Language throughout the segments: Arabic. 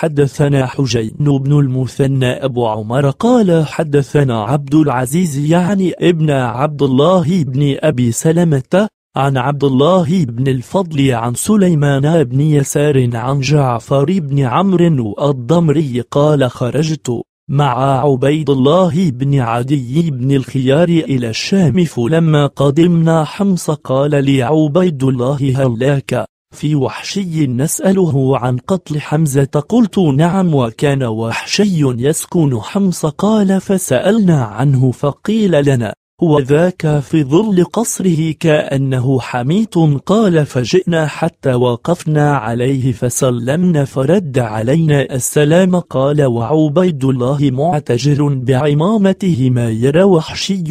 حدثنا حجين بن المثنى أبو عمر قال حدثنا عبد العزيز يعني ابن عبد الله بن أبي سلمة عن عبد الله بن الفضل عن سليمان بن يسار عن جعفر بن عمرو الضمري قال خرجت مع عبيد الله بن عدي بن الخيار إلى الشام فلما قدمنا حمص قال لي عبيد الله هلاك في وحشي نسأله عن قتل حمزة قلت نعم وكان وحشي يسكن حمص قال فسألنا عنه فقيل لنا هو ذاك في ظل قصره كأنه حميت قال فجئنا حتى وقفنا عليه فسلمنا فرد علينا السلام قال وعبيد الله معتجر بعمامته ما يرى وحشي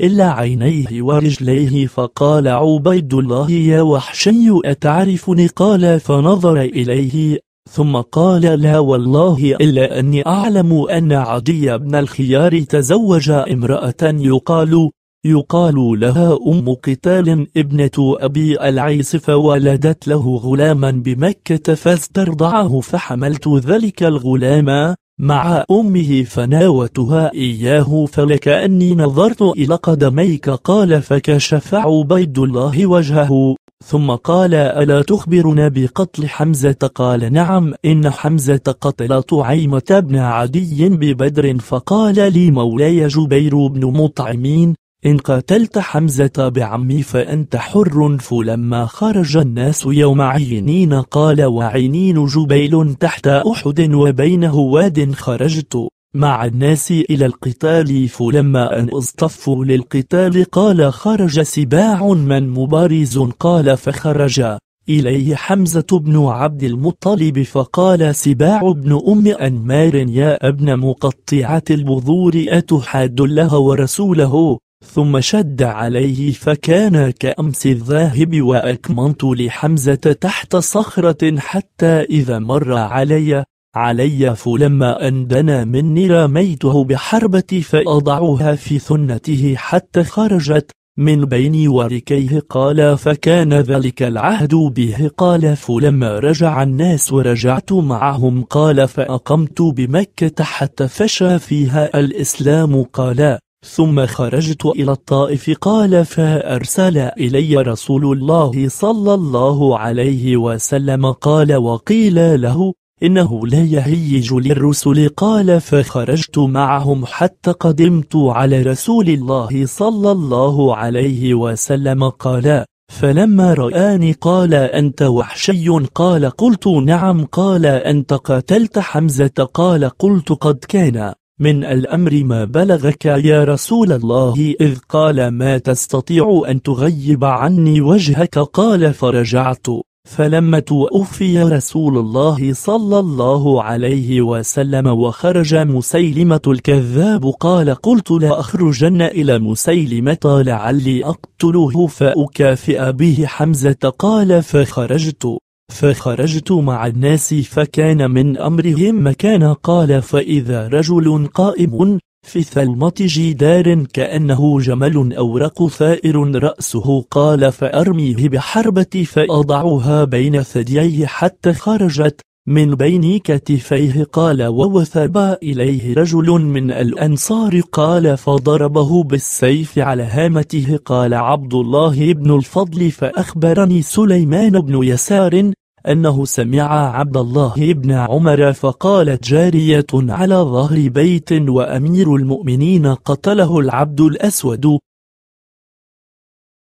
إلا عينيه ورجليه فقال عبيد الله يا وحشي أتعرفني قال فنظر إليه ثم قال لا والله إلا أني أعلم أن عدي بن الخيار تزوج امرأة يقال يقال لها أم قتال ابنة أبي العيس فولدت له غلاما بمكة فاسترضعه فحملت ذلك الغلام. مع أمه فناوتها إياه فلكأني نظرت إلى قدميك قال فكشف عبيد الله وجهه ثم قال ألا تخبرنا بقتل حمزة؟ قال نعم إن حمزة قتل طعيمة بن عدي ببدر فقال لي مولاي جبير بن مطعمين إن قتلت حمزة بعمي فأنت حر فلما خرج الناس يوم عينين قال وعينين جبيل تحت أحد وبينه واد خرجت مع الناس إلى القتال فلما أن اصطفوا للقتال قال خرج سباع من مبارز قال فخرج إليه حمزة بن عبد المطلب فقال سباع بن أم أنمار يا ابن مقطعة البذور أتحاد الله ورسوله؟ ثم شد عليه فكان كأمس الذاهب وأكمنت لحمزة تحت صخرة حتى إذا مر علي علي فلما أندنا مني رميته بحربتي فأضعها في ثنته حتى خرجت من بين وركيه قال فكان ذلك العهد به؟ قال فلما رجع الناس ورجعت معهم قال فأقمت بمكة حتى فشى فيها الإسلام؟ قال ثم خرجت إلى الطائف قال فأرسل إلي رسول الله صلى الله عليه وسلم قال وقيل له إنه لا يهيج للرسل قال فخرجت معهم حتى قدمت على رسول الله صلى الله عليه وسلم قال فلما رآني قال أنت وحشي قال قلت نعم قال أنت قتلت حمزة قال قلت قد كان من الأمر ما بلغك يا رسول الله إذ قال ما تستطيع أن تغيب عني وجهك قال فرجعت. فلما توفي رسول الله صلى الله عليه وسلم وخرج مسيلمة الكذاب قال قلت لا أخرجن إلى مسيلمة لعلي أقتله فأكافئ به حمزة قال فخرجت. فخرجت مع الناس فكان من أمرهم مكان قال فإذا رجل قائم في ثلمة جدار كأنه جمل أورق ثائر رأسه. قال فأرميه بحربتي فأضعها بين ثدييه حتى خرجت من بين كتفيه. قال ووثب إليه رجل من الأنصار. قال فضربه بالسيف على هامته. قال عبد الله بن الفضل فأخبرني سليمان بن يسار أنه سمع عبد الله بن عمر فقالت جارية على ظهر بيت وأمير المؤمنين قتله العبد الأسود.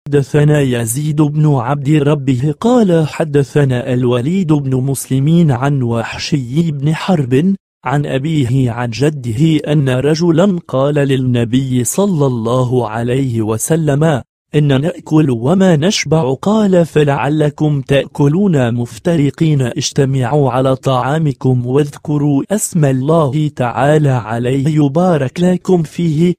حدثنا يزيد بن عبد ربه قال حدثنا الوليد بن مسلمين عن وحشي بن حرب عن أبيه عن جده أن رجلا قال للنبي صلى الله عليه وسلم إن نأكل وما نشبع قال فلعلكم تأكلون مفترقين اجتمعوا على طعامكم واذكروا اسم الله تعالى عليه يبارك لكم فيه